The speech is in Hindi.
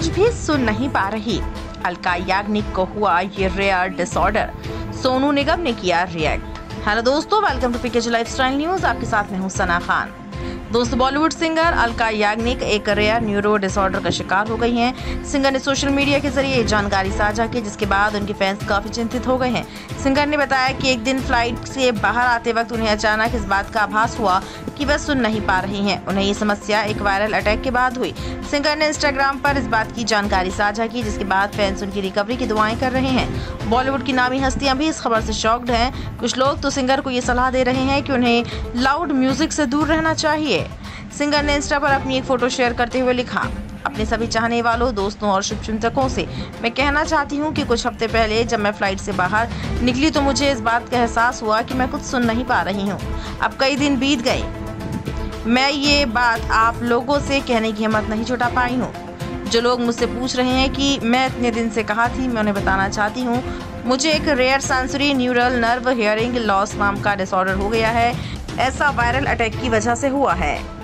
कुछ भी सुन नहीं पा रही। अलका याग्निक को हुआ ये रेयर डिसऑर्डर सोनू निगम ने किया रिएक्ट हेलो दोस्तों वेलकम टू पीकेज लाइफस्टाइल न्यूज़ आपके साथ मैं हूँ सना खान। दोस्तों बॉलीवुड सिंगर अलका याग्निक एक रेयर न्यूरो डिसऑर्डर का शिकार हो गई हैं। सिंगर ने सोशल मीडिया के ज़रिए जानकारी साझा की, जिसके बाद उनके फैंस काफ़ी चिंतित हो गए हैं। सिंगर ने बताया कि एक दिन फ़्लाइट से बाहर आते वक्त उन्हें अचानक इस बात का आभास हुआ कि वह सुन नहीं पा रही हैं। उन्हें ये समस्या एक वायरल अटैक के बाद हुई। सिंगर ने इंस्टाग्राम पर इस बात की जानकारी साझा की, जिसके बाद फैंस उनकी रिकवरी की दुआएँ कर रहे हैं। बॉलीवुड की नामी हस्तियाँ भी इस खबर से शॉक्ड हैं। कुछ लोग तो सिंगर को ये सलाह दे रहे हैं कि उन्हें लाउड म्यूज़िक से दूर रहना चाहिए। सिंगर ने इंस्टा पर अपनी एक फ़ोटो शेयर करते हुए लिखा, अपने सभी चाहने वालों, दोस्तों और शुभचिंतकों से, मैं कहना चाहती हूँ कि कुछ हफ़्ते पहले जब मैं फ़्लाइट से बाहर निकली तो मुझे इस बात का एहसास हुआ कि मैं कुछ सुन नहीं पा रही हूँ। अब कई दिन बीत गए मैं ये बात आप लोगों से कहने की हिम्मत नहीं छुटा पाई हूँ। जो लोग मुझसे पूछ रहे हैं कि मैं इतने दिन से कहा थी, मैं उन्हें बताना चाहती हूँ। मुझे एक rare sensory neural nerve hearing loss नाम का डिसऑर्डर हो गया है। ऐसा वायरल अटैक की वजह से हुआ है।